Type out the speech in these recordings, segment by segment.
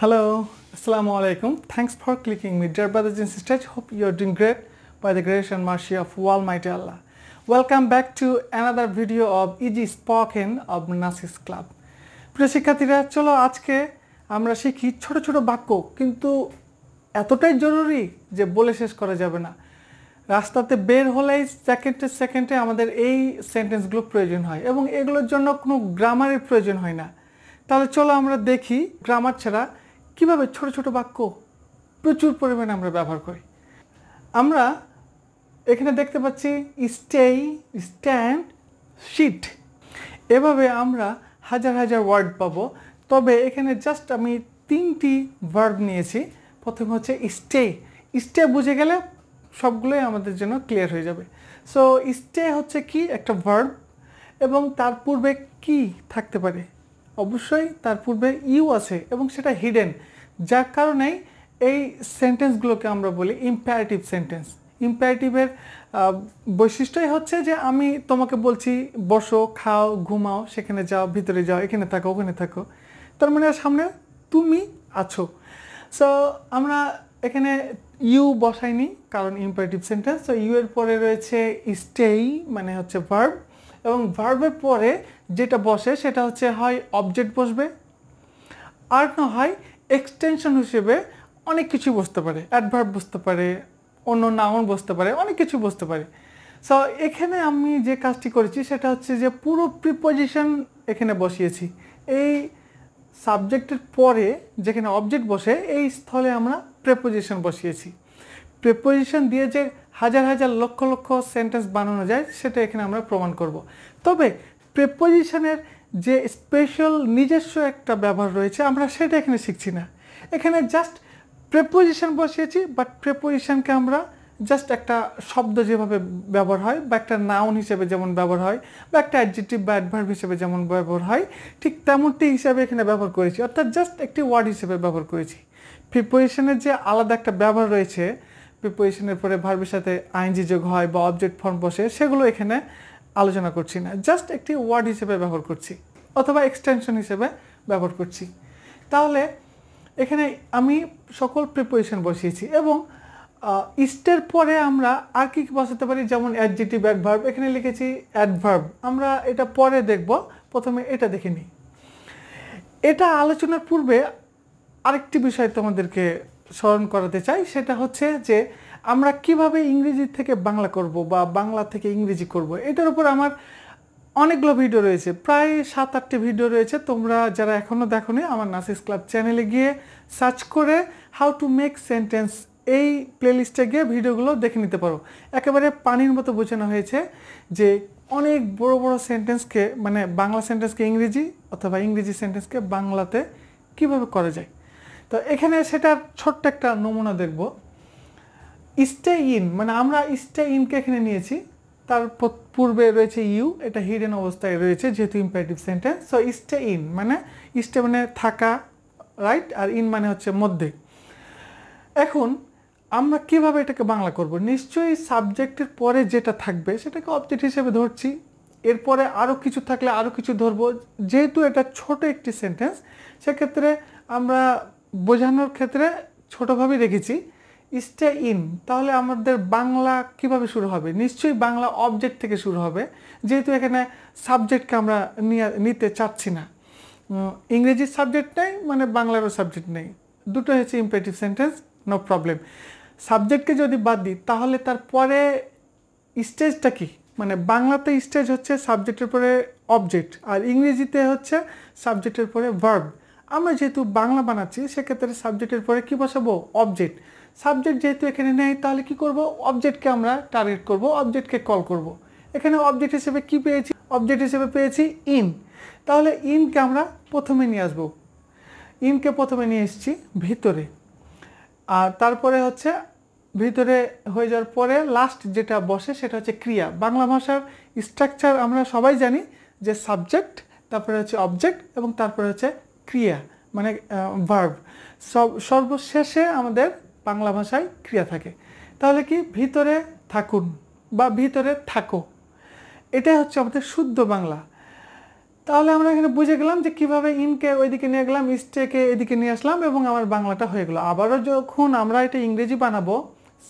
Hello, Assalamu alaikum. Thanks for clicking me. Dear brothers and sisters, hope you are doing great by the grace and mercy of Almighty Allah. Welcome back to another video of Easy Spoken of Nasis Club. প্রিয় শিক্ষার্থীরা চলো আজকে আমরা শিখি ছোট ছোট বাক্য কিন্তু এতটাই জরুরি যে বলে শেষ করা যাবে না রাস্তাতে বের হলেই সেকেন্ডে সেকেন্ডে আমাদের এই সেন্টেন্সগুলো প্রয়োজন হয় এবং এগুলোর জন্য কোনো গ্রামারের প্রয়োজন হয় না তাহলে চলো আমরা দেখি গ্রামার ছাড়া কীভাবে ছোট ছোট বাক্য প্রচুর পরিমাণে আমরা ব্যবহার করি? আমরা এখানে দেখতে পাচ্ছি স্টে স্ট্যান্ড শিট এভাবে আমরা হাজার হাজার ওয়ার্ড পাবো। তবে এখানে জাস্ট আমি তিনটি ভার্ব নিয়েছি। প্রথম হচ্ছে স্টে স্টে বুঝে গেলে সবগুলোই আমাদের জন্য ক্লিয়ার হয়ে যাবে। সো স্টে হচ্ছে কি? একটা ভার্ব এবং তার পূর্বে কি থাকতে পারে? অবশ্যই তার পূর্বে ইউ আছে এবং সেটা হিডেন যার কারণেই এই সেন্টেন্সগুলোকে আমরা বলি ইম্প্যারেটিভ সেন্টেন্স ইম্প্যারেটিভের বৈশিষ্ট্যই হচ্ছে যে আমি তোমাকে বলছি, বসো, খাও, ঘুমাও, সেখানে যাও, ভিতরে যাও, এখানে থাকো, ওখানে থাকো। তার মানে সামনে তুমি আছো। সো আমরা এখানে ইউ বসাইনি, কারণ ইম্পারেটিভ সেন্টেন্স তো ইউ এর পরে রয়েছে স্টেই মানে হচ্ছে ভার্ব এবং ভার্বের পরে যেটা বসে সেটা হচ্ছে হয় অবজেক্ট বসবে, আর না হয় এক্সটেনশন হিসেবে অনেক কিছু বসতে পারে অ্যাডভার্ব বসতে পারে, অন্য নাউন বসতে পারে, অনেক কিছু বসতে পারে। সো এখানে আমি যে কাজটি করেছি সেটা হচ্ছে যে পুরো প্রিপোজিশন এখানে বসিয়েছি। এই সাবজেক্টের পরে যেখানে অবজেক্ট বসে, এই স্থলে আমরা প্রেপোজিশন বসিয়েছি। প্রেপোজিশন দিয়ে যে হাজার হাজার লক্ষ লক্ষ সেন্টেন্স বানানো যায়, সেটা এখানে আমরা প্রমাণ করব। তবে প্রেপোজিশনের যে স্পেশাল নিজস্ব একটা ব্যবহার রয়েছে, আমরা সেটা এখানে শিখছি না। এখানে জাস্ট প্রেপোজিশন বসিয়েছি বাট প্রেপোজিশনকে আমরা জাস্ট একটা শব্দ যেভাবে ব্যবহার হয়, বা একটা নাউন হিসেবে যেমন ব্যবহার হয়, বা একটা অ্যাডজেক্টিভ বা অ্যাডভার্ব হিসেবে যেমন ব্যবহার হয়, ঠিক তেমনটি হিসাবে এখানে ব্যবহার করেছি। অর্থাৎ জাস্ট একটি ওয়ার্ড হিসেবে ব্যবহার করেছি। প্রিপোজিশনের যে আলাদা একটা ব্যবহার রয়েছে প্রিপোজিশনের পরে ভার্বের সাথে আইনজি যোগ হয় বা অবজেক্ট ফর্ম বসে, সেগুলো এখানে আলোচনা করছি না। জাস্ট একটি ওয়ার্ড হিসেবে ব্যবহার করছি, অথবা এক্সটেনশন হিসেবে ব্যবহার করছি। তাহলে এখানে আমি সকল প্রিপোজিশন বসিয়েছি এবং ইস্টের পরে আমরা আর কি কি বসাতে পারি? যেমন অ্যাডজেটিভ অ্যাডভার্ব এখানে লিখেছি অ্যাডভার্ব আমরা এটা পরে দেখব। প্রথমে এটা দেখে নিই। এটা আলোচনার পূর্বে আরেকটি বিষয় তোমাদেরকে স্মরণ করাতে চাই। সেটা হচ্ছে যে আমরা কীভাবে ইংরেজি থেকে বাংলা করব বা বাংলা থেকে ইংরেজি করব, এটার উপর আমার অনেকগুলো ভিডিও রয়েছে। প্রায় সাত, আটটি ভিডিও রয়েছে। তোমরা যারা এখনও দেখোনি, আমার নাসিস ক্লাব চ্যানেলে গিয়ে সার্চ করে হাউ টু মেক সেন্টেন্স এই প্লেলিস্টে গিয়ে ভিডিওগুলো দেখে নিতে পারো। একেবারে পানির মতো বোঝানো হয়েছে যে অনেক বড় বড় সেন্টেন্সকে মানে বাংলা সেন্টেন্সকে ইংরেজি অথবা ইংরেজি সেন্টেন্সকে বাংলাতে কীভাবে করা যায়। তো এখানে সেটার ছোট্ট একটা নমুনা দেখব। স্টে ইন মানে আমরা স্টে ইনকে এখানে নিয়েছি। তার পূর্বে রয়েছে ইউ, এটা হিডেন অবস্থায় রয়েছে যেহেতু imperative sentence so stay in মানে স্টে মানে থাকা রাইট আর ইন মানে হচ্ছে মধ্যে। এখন আমরা কীভাবে এটাকে বাংলা করব? নিশ্চয়ই সাবজেক্টের পরে যেটা থাকবে সেটাকে অবজেক্ট হিসেবে ধরছি। এরপরে আরও কিছু থাকলে আরও কিছু ধরবো। যেহেতু এটা ছোট একটি সেন্টেন্স সেক্ষেত্রে আমরা বোঝানোর ক্ষেত্রে ছোটোভাবেই রেখেছি। স্টে ইন তাহলে আমাদের বাংলা কীভাবে শুরু হবে? নিশ্চয়ই বাংলা অবজেক্ট থেকে শুরু হবে। যেহেতু এখানে সাবজেক্টকে আমরা নিয়ে, নিতে চাচ্ছি না। ইংরেজির সাবজেক্ট নেই মানে বাংলারও সাবজেক্ট নেই। দুটো হচ্ছে ইম্পারেটিভ সেন্টেন্স নো প্রবলেম সাবজেক্টকে যদি বাদ দিই, তাহলে তারপরে স্টেজটা কি? মানে বাংলাতে স্টেজ হচ্ছে সাবজেক্টের পরে অবজেক্ট আর ইংরেজিতে হচ্ছে সাবজেক্টের পরে ভার্ব আমরা যেহেতু বাংলা বানাচ্ছি, সেক্ষেত্রে সাবজেক্টের পরে কি বসাবো? অবজেক্ট সাবজেক্ট যেহেতু এখানে নেই, তাহলে কি করব? অবজেক্টকে আমরা টার্গেট করব অবজেক্টকে কল করব। এখানে অবজেক্ট হিসেবে কি পেয়েছি? অবজেক্ট হিসেবে পেয়েছি ইন তাহলে ইনকে আমরা প্রথমে নিয়ে আসব। ইনকে প্রথমে নিয়ে এসেছি ভিতরে। আর তারপরে হচ্ছে ভিতরে হয়ে যাওয়ার পরে লাস্ট যেটা বসে সেটা হচ্ছে ক্রিয়া। বাংলা ভাষার স্ট্রাকচার আমরা সবাই জানি যে সাবজেক্ট তারপরে হচ্ছে অবজেক্ট এবং তারপরে হচ্ছে ক্রিয়া মানে ভার্ব সব, সর্বশেষে আমাদের বাংলা ভাষায় ক্রিয়া থাকে। তাহলে কি ভিতরে থাকুন বা ভিতরে থাকো? এটাই হচ্ছে আমাদের শুদ্ধ বাংলা। তাহলে আমরা এখানে বুঝে গেলাম যে কীভাবে ইনকে ওইদিকে নিয়ে গেলাম, ইস্টেকে এদিকে নিয়ে আসলাম এবং আমার বাংলাটা হয়ে গেলো। আবারও যখন আমরা এটা ইংরেজি বানাবো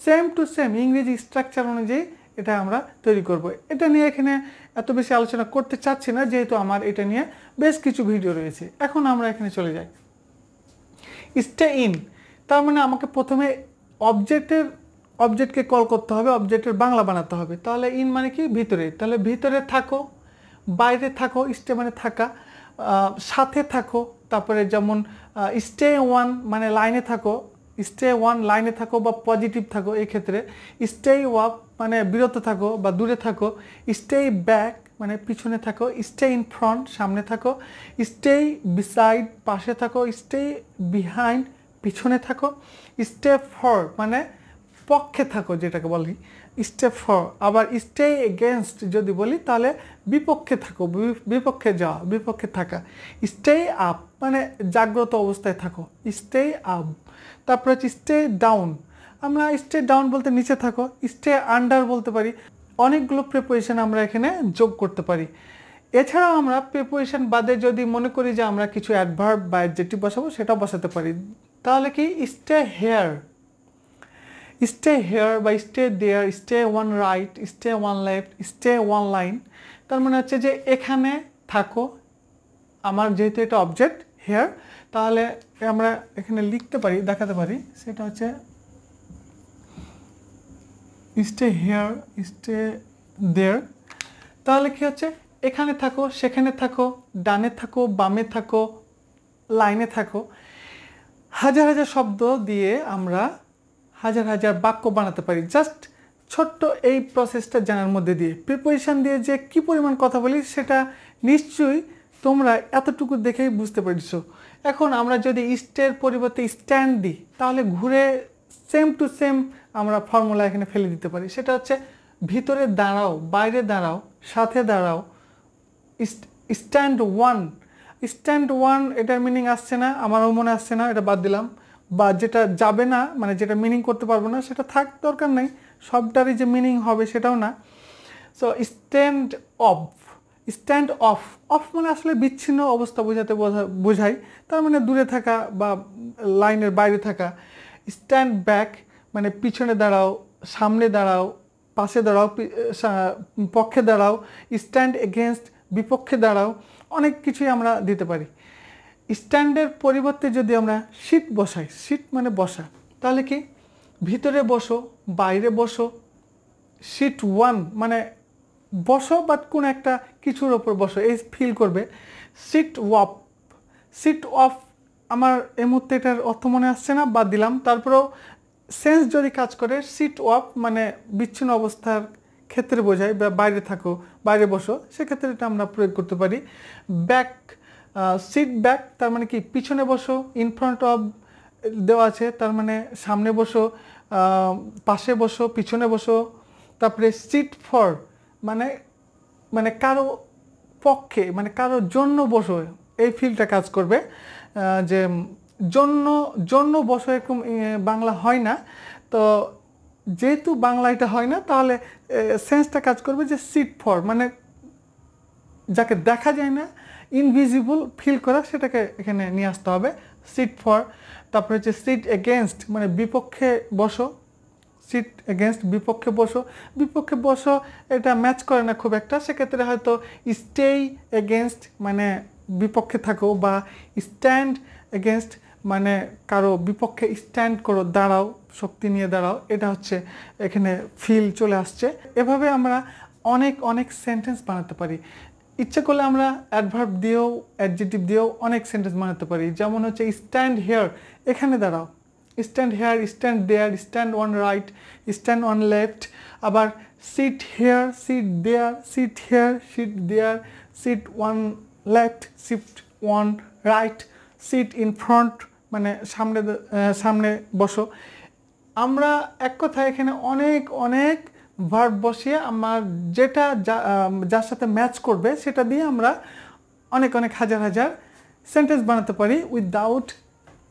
সেম টু সেম ইংরেজি স্ট্রাকচার অনুযায়ী এটা আমরা তৈরি করব। এটা নিয়ে এখানে এত বেশি আলোচনা করতে চাচ্ছি না, যেহেতু আমার এটা নিয়ে বেশ কিছু ভিডিও রয়েছে। এখন আমরা এখানে চলে যাই। স্টে ইন তার মানে আমাকে প্রথমে অবজেক্টের অবজেক্টকে কল করতে হবে অবজেক্টের বাংলা বানাতে হবে। তাহলে ইন মানে কি? ভিতরে। তাহলে ভিতরে থাকো, বাইরে থাকো স্টে মানে থাকা সাথে থাকো, তারপরে যেমন স্টে ওয়ান মানে লাইনে থাকো স্টে ওয়ান লাইনে থাকো বা পজিটিভ থাকো ক্ষেত্রে স্টে ওয়াপ মানে বিরত থাকো বা দূরে থাকো স্টে ব্যাক মানে পিছনে থাকো স্টে ইন ফ্রন্ট সামনে থাকো স্টে বিসাইড পাশে থাকো স্টে বিহাইন্ড পিছনে থাকো স্টেপ ফর মানে পক্ষে থাকো যেটাকে বলি স্টেপ ফর আবার স্টে এগেনস্ট যদি বলি তাহলে বিপক্ষে থাকো বিপক্ষে যাওয়া বিপক্ষে থাকা। স্টে আপ মানে জাগ্রত অবস্থায় থাকো স্টে আপ তারপর হচ্ছে স্টে ডাউন আমরা স্টে ডাউন বলতে নিচে থাকো স্টে আন্ডার বলতে পারি। অনেকগুলো প্রিপারেশন আমরা এখানে যোগ করতে পারি। এছাড়াও আমরা প্রিপারেশন বাদে যদি মনে করি যে আমরা কিছু অ্যাডভার্ব বা অ্যাডজেক্টিভ বসাবো সেটা বসাতে পারি। তাহলে কি স্টে হেয়ার স্টে হেয়ার বা stay there stay on right stay on left stay on line তার মানে হচ্ছে যে এখানে থাকো, আমার যেহেতু এটা অবজেক্ট হেয়ার তাহলে আমরা এখানে লিখতে পারি, দেখাতে পারি, সেটা হচ্ছে স্টে হেয়ার স্টে দেয়ার তাহলে কি হচ্ছে? এখানে থাকো, সেখানে থাকো, ডানে থাকো, বামে থাকো লাইনে থাকো হাজার হাজার শব্দ দিয়ে আমরা হাজার হাজার বাক্য বানাতে পারি। জাস্ট ছোট্ট এই প্রসেসটা জানার মধ্যে দিয়ে। প্রিপারেশান দিয়ে যে কি পরিমাণ কথা বলি, সেটা নিশ্চয়ই তোমরা এতটুকু দেখেই বুঝতে পেরেছ। এখন আমরা যদি ইস্টের পরিবর্তে স্ট্যান্ড দিই, তাহলে ঘুরে সেম টু সেম আমরা ফর্মুলা এখানে ফেলে দিতে পারি। সেটা হচ্ছে ভিতরে দাঁড়াও, বাইরে দাঁড়াও, সাথে দাঁড়াও স্ট্যান্ড ওয়ান স্ট্যান্ড ওয়ান এটার মিনিং আসছে না, আমারও মনে আসছে না, এটা বাদ দিলাম। বা যেটা যাবে না মানে যেটা মিনিং করতে পারব না, সেটা থাক, দরকার নেই। সবটারই যে মিনিং হবে সেটাও না। So stand off stand off off মানে আসলে বিচ্ছিন্ন অবস্থা বোঝাতে বোঝাই তার মানে দূরে থাকা বা লাইনের বাইরে থাকা। স্ট্যান্ড ব্যাক মানে পিছনে দাঁড়াও, সামনে দাঁড়াও, পাশে দাঁড়াও পক্ষে দাঁড়াও। স্ট্যান্ড এগেনস্ট বিপক্ষে দাঁড়াও। অনেক কিছুই আমরা দিতে পারি। স্ট্যান্ডের পরিবর্তে যদি আমরা সিট বসাই সিট মানে বসা, তাহলে কি? ভিতরে বসো, বাইরে বসো। সিট ওয়ান মানে বসো বা কোনো একটা কিছুর ওপর বসো, এই ফিল করবে। সিট ওয়াপ সিট অফ আমার এই মুহূর্তে এটার অর্থ মনে আসছে না, বাদ দিলাম। তারপরেও সেন্স যদি কাজ করে সিট ওয়াপ মানে বিচ্ছিন্ন অবস্থার ক্ষেত্রে বোঝায় বা বাইরে থাকো, বাইরে বসো, সেক্ষেত্রে এটা আমরা প্রয়োগ করতে পারি। ব্যাক সিট ব্যাক তার মানে কি? পিছনে বসো ইন ফ্রন্ট অফ দেওয়া আছে, তার মানে সামনে বসো পাশে বসো, পিছনে বসো। তারপরে সিট ফর মানে মানে কারও পক্ষে মানে কারও জন্য বসো, এই ফিলটা কাজ করবে। যে জন্য জন্য বসো এরকম বাংলা হয় না। তো যেহেতু বাংলা এটা হয় না, তাহলে সেন্সটা কাজ করবে যে সিট ফর মানে যাকে দেখা যায় না ইনভিজিবল ফিল করা, সেটাকে এখানে নিয়ে আসতে হবে সিট ফর তারপরে হচ্ছে সিট এগেনস্ট মানে বিপক্ষে বসো সিট এগেনস্ট বিপক্ষে বসো বিপক্ষে বসো, এটা ম্যাচ করে না খুব একটা, সেক্ষেত্রে হয়তো স্টেই এগেনস্ট মানে বিপক্ষে থাকো বা স্ট্যান্ড এগেনস্ট মানে কারও বিপক্ষে স্ট্যান্ড করো, দাঁড়াও, শক্তি নিয়ে দাঁড়াও, এটা হচ্ছে এখানে ফিল চলে আসছে। এভাবে আমরা অনেক অনেক সেন্টেন্স বানাতে পারি। ইচ্ছে করলে আমরা অ্যাডভার্ব দিয়েও অ্যাডজেটিভ দিয়েও অনেক সেন্টেন্স বানাতে পারি। যেমন হচ্ছে স্ট্যান্ড হেয়ার এখানে দাঁড়াও। Stand here stand there stand on right stand on left আবার sit here sit there sit here sit there sit on left sit on right sit in front মানে সামনে সামনে বসো। আমরা এক কথা এখানে অনেক অনেক ভার্ব বসিয়ে আমার যেটা যার সাথে ম্যাচ করবে সেটা দিয়ে আমরা অনেক অনেক হাজার হাজার সেন্টেন্স বানাতে পারি উইদাউট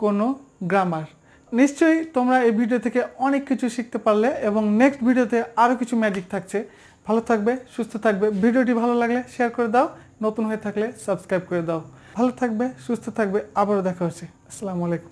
কোনো গ্রামার নিশ্চয়ই তোমরা এই ভিডিও থেকে অনেক কিছু শিখতে পারলে এবং নেক্সট ভিডিওতে আরও কিছু ম্যাজিক থাকছে। ভালো থাকবে, সুস্থ থাকবে। ভিডিওটি ভালো লাগলে শেয়ার করে দাও। নতুন হয়ে থাকলে সাবস্ক্রাইব করে দাও। ভালো থাকবে সুস্থ থাকবে আবারও দেখা হচ্ছে। আসসালামু আলাইকুম।